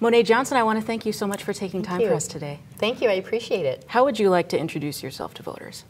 Monae Johnson, I want to thank you so much for taking time for us today. Thank you, I appreciate it. How would you like to introduce yourself to voters?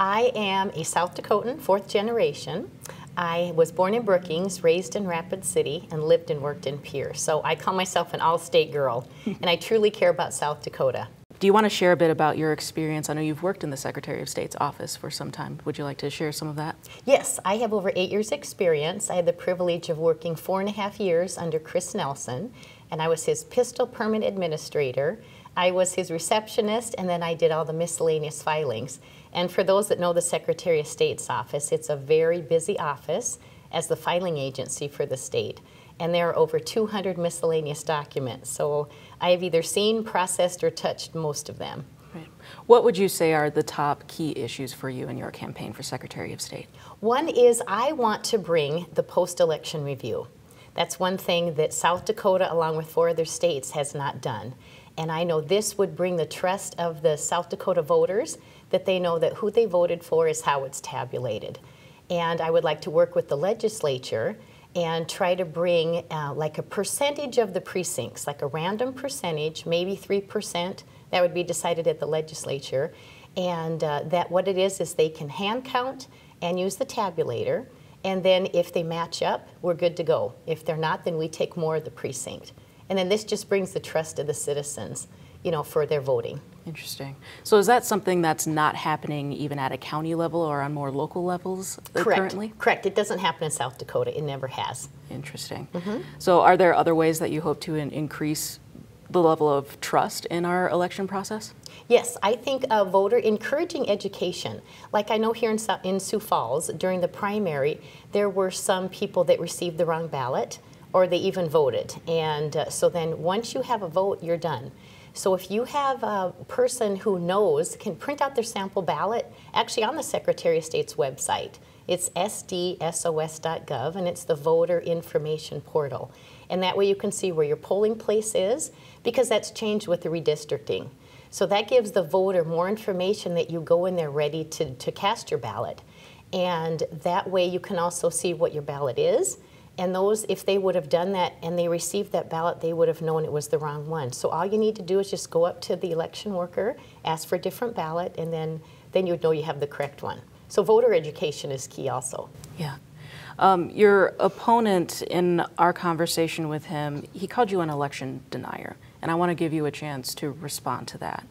I am a South Dakotan, fourth generation. I was born in Brookings, raised in Rapid City, and lived and worked in Pierre. So I call myself an all-state girl, and I truly care about South Dakota. Do you want to share a bit about your experience? I know you've worked in the Secretary of State's office for some time. Would you like to share some of that? Yes, I have over eight years' experience. I had the privilege of working four and a half years under Chris Nelson, and I was his pistol permit administrator. I was his receptionist, and then I did all the miscellaneous filings. And for those that know the Secretary of State's office, it's a very busy office as the filing agency for the state. And there are over 200 miscellaneous documents. So I have either seen, processed, or touched most of them. Right. What would you say are the top key issues for you in your campaign for Secretary of State? One is I want to bring the post-election review. That's one thing that South Dakota, along with four other states, has not done. And I know this would bring the trust of the South Dakota voters that they know that who they voted for is how it's tabulated. And I would like to work with the legislature and try to bring uh, like a percentage of the precincts, like a random percentage, maybe 3%, that would be decided at the legislature. And uh, that what it is is they can hand count and use the tabulator. And then if they match up, we're good to go. If they're not, then we take more of the precinct. And then this just brings the trust of the citizens, you know, for their voting. Interesting. So is that something that's not happening even at a county level or on more local levels uh, Correct. currently? Correct. It doesn't happen in South Dakota. It never has. Interesting. Mm -hmm. So are there other ways that you hope to in increase the level of trust in our election process? Yes, I think a voter encouraging education. Like I know here in, in Sioux Falls, during the primary, there were some people that received the wrong ballot or they even voted. And uh, so then once you have a vote, you're done. So if you have a person who knows, can print out their sample ballot, actually on the Secretary of State's website. It's sdsos.gov and it's the voter information portal. And that way you can see where your polling place is because that's changed with the redistricting. So that gives the voter more information that you go in there ready to, to cast your ballot. And that way you can also see what your ballot is. And those, if they would have done that and they received that ballot, they would have known it was the wrong one. So all you need to do is just go up to the election worker, ask for a different ballot, and then, then you'd know you have the correct one. So voter education is key also. Yeah. Um, your opponent in our conversation with him, he called you an election denier, and I want to give you a chance to respond to that.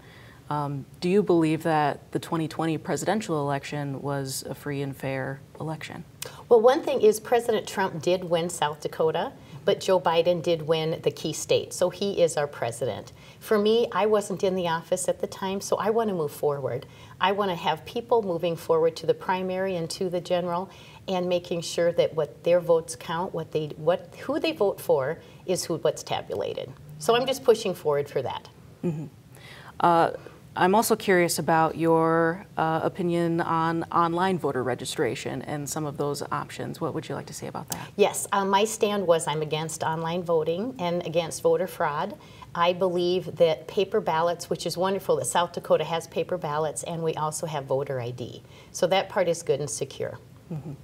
Um, do you believe that the 2020 presidential election was a free and fair election? Well, one thing is President Trump did win South Dakota, but Joe Biden did win the key state, so he is our president. For me, I wasn't in the office at the time, so I want to move forward. I want to have people moving forward to the primary and to the general and making sure that what their votes count, what they, what, who they vote for is who, what's tabulated. So I'm just pushing forward for that. Mm -hmm. uh, I'm also curious about your uh, opinion on online voter registration and some of those options. What would you like to say about that? Yes, um, my stand was I'm against online voting and against voter fraud. I believe that paper ballots, which is wonderful that South Dakota has paper ballots, and we also have voter ID. So that part is good and secure. Mm -hmm.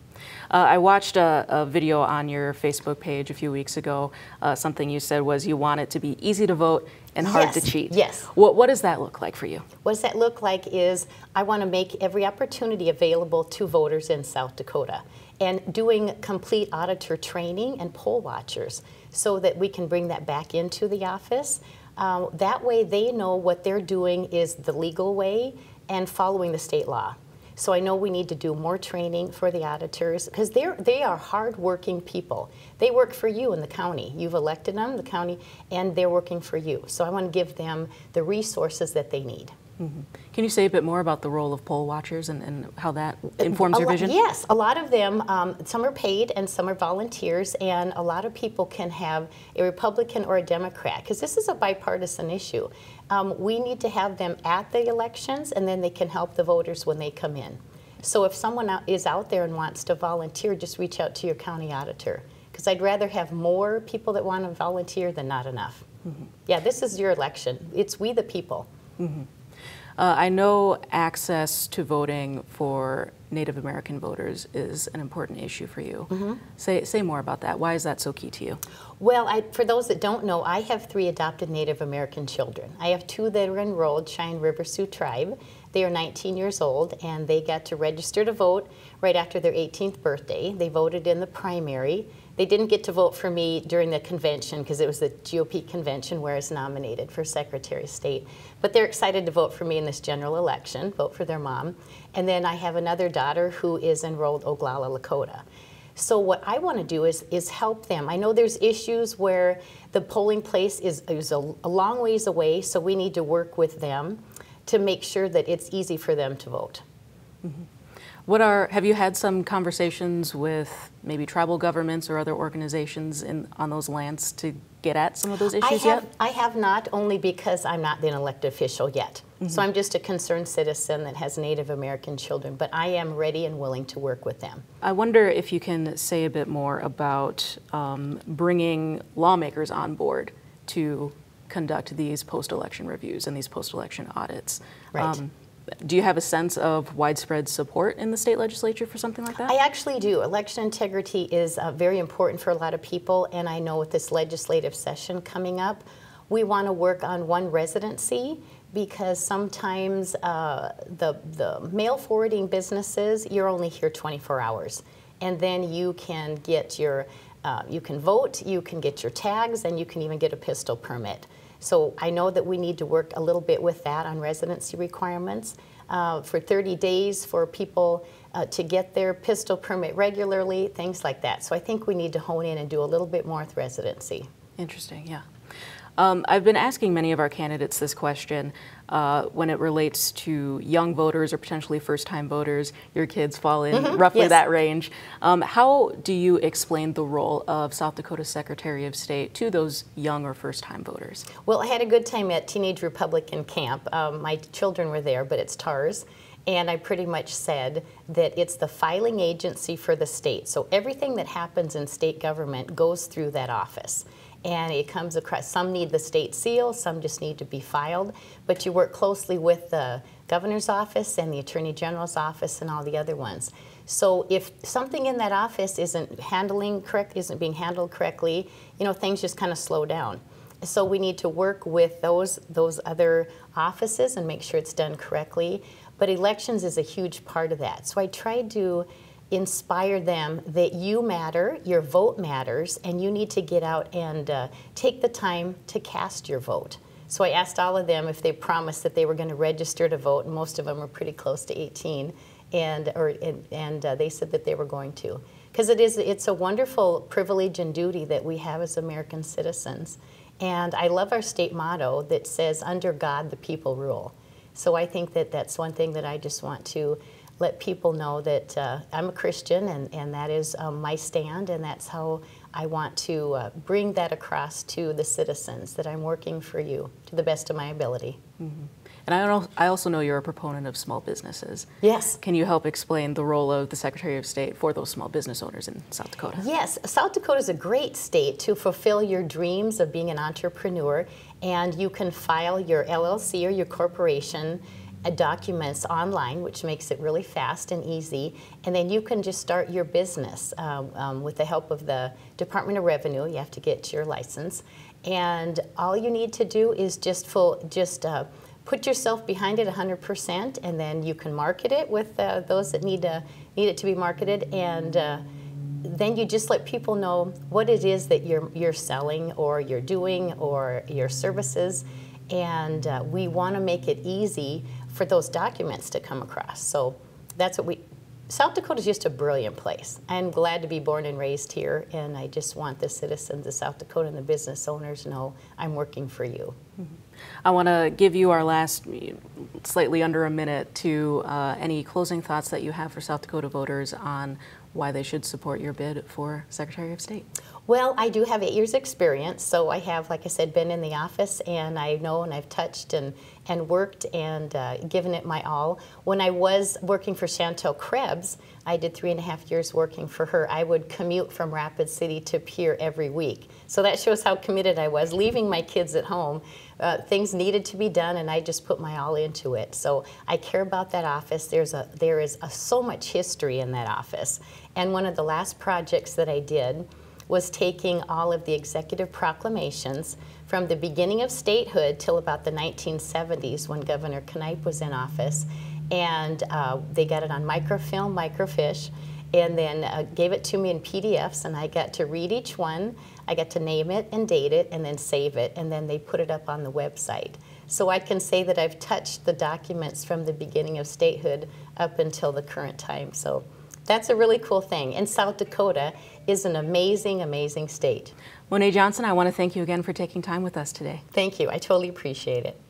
Uh, I watched a, a, video on your Facebook page a few weeks ago. Uh, something you said was you want it to be easy to vote and hard yes, to cheat. Yes. What, what does that look like for you? What does that look like is I want to make every opportunity available to voters in South Dakota and doing complete auditor training and poll watchers so that we can bring that back into the office. Um, that way they know what they're doing is the legal way and following the state law. So I know we need to do more training for the auditors because they're they are hardworking people. They work for you in the county. You've elected them, the county, and they're working for you. So I want to give them the resources that they need. Mm -hmm. Can you say a bit more about the role of poll watchers and, and how that informs your vision? Yes, a lot of them, um, some are paid and some are volunteers, and a lot of people can have a Republican or a Democrat, because this is a bipartisan issue. Um, we need to have them at the elections, and then they can help the voters when they come in. So if someone is out there and wants to volunteer, just reach out to your county auditor, because I'd rather have more people that want to volunteer than not enough. Mm -hmm. Yeah, this is your election. It's we the people. Mm -hmm. Uh, I know access to voting for Native American voters is an important issue for you. Mm-hmm. Say, say more about that. Why is that so key to you? Well, I, for those that don't know, I have three adopted Native American children. I have two that are enrolled, Cheyenne River Sioux Tribe. They are 19 years old and they got to register to vote right after their 18th birthday. They voted in the primary. They didn't get to vote for me during the convention because it was the GOP convention where I was nominated for Secretary of State. But they're excited to vote for me in this general election, vote for their mom. And then I have another daughter who is enrolled Oglala Lakota. So what I want to do is is help them. I know there's issues where the polling place is, is a, a long ways away, so we need to work with them to make sure that it's easy for them to vote. Mm -hmm. What are have you had some conversations with maybe tribal governments or other organizations in on those lands to get at some of those issues I have, yet? I have not, only because I'm not an elected official yet. Mm -hmm. So I'm just a concerned citizen that has Native American children, but I am ready and willing to work with them. I wonder if you can say a bit more about um, bringing lawmakers on board to conduct these post-election reviews and these post-election audits. Right. Um, do you have a sense of widespread support in the state legislature for something like that? I actually do. Election integrity is uh, very important for a lot of people, and I know with this legislative session coming up, we want to work on one residency because sometimes uh, the, the mail forwarding businesses, you're only here 24 hours. And then you can get your, uh, you can vote, you can get your tags, and you can even get a pistol permit. So I know that we need to work a little bit with that on residency requirements. Uh, for 30 days for people uh, to get their pistol permit regularly, things like that. So I think we need to hone in and do a little bit more with residency. Interesting, yeah. Um, I've been asking many of our candidates this question uh, when it relates to young voters or potentially first time voters. Your kids fall in mm-hmm. roughly yes. that range. Um, how do you explain the role of South Dakota Secretary of State to those young or first time voters? Well, I had a good time at Teenage Republican Camp. Um, my children were there, but it's TARS. And I pretty much said that it's the filing agency for the state. So everything that happens in state government goes through that office and it comes across, some need the state seal, some just need to be filed, but you work closely with the governor's office and the attorney general's office and all the other ones. So if something in that office isn't handling correct, isn't being handled correctly, you know, things just kind of slow down. So we need to work with those, those other offices and make sure it's done correctly. But elections is a huge part of that. So I tried to inspire them that you matter, your vote matters, and you need to get out and uh, take the time to cast your vote. So I asked all of them if they promised that they were going to register to vote, and most of them were pretty close to 18, and or and, and uh, they said that they were going to, because it is it's a wonderful privilege and duty that we have as American citizens, and I love our state motto that says "Under God, the people rule." So I think that that's one thing that I just want to let people know that uh, I'm a Christian and, and that is um, my stand, and that's how I want to uh, bring that across to the citizens that I'm working for you to the best of my ability. Mm-hmm. And I, I also know you're a proponent of small businesses. Yes. Can you help explain the role of the Secretary of State for those small business owners in South Dakota? Yes. South Dakota is a great state to fulfill your dreams of being an entrepreneur, and you can file your LLC or your corporation documents online, which makes it really fast and easy. And then you can just start your business um, um, with the help of the Department of Revenue. You have to get your license, and all you need to do is just full just. Uh, put yourself behind it 100% and then you can market it with uh, those that need to need it to be marketed and uh, then you just let people know what it is that you're you're selling or you're doing or your services and uh, we want to make it easy for those documents to come across. So that's what we, South Dakota is just a brilliant place. I'm glad to be born and raised here, and I just want the citizens of South Dakota and the business owners know I'm working for you. Mm-hmm. I want to give you our last slightly under a minute to uh, any closing thoughts that you have for South Dakota voters on why they should support your bid for Secretary of State. Well, I do have eight years' experience, so I have, like I said, been in the office, and I know and I've touched and and worked and uh, given it my all. When I was working for Chantel Krebs, I did three and a half years working for her. I would commute from Rapid City to Pierre every week, so that shows how committed I was. Leaving my kids at home, uh, things needed to be done, and I just put my all into it. So I care about that office. There's a there is a, so much history in that office, and one of the last projects that I did was taking all of the executive proclamations from the beginning of statehood till about the 1970s when Governor Kneip was in office. And uh, they got it on microfilm, microfiche, and then uh, gave it to me in PDFs, and I got to read each one. I got to name it and date it, and then save it, and then they put it up on the website. So I can say that I've touched the documents from the beginning of statehood up until the current time. So that's a really cool thing. And South Dakota is an amazing, amazing state. Monae Johnson, I want to thank you again for taking time with us today. Thank you. I totally appreciate it.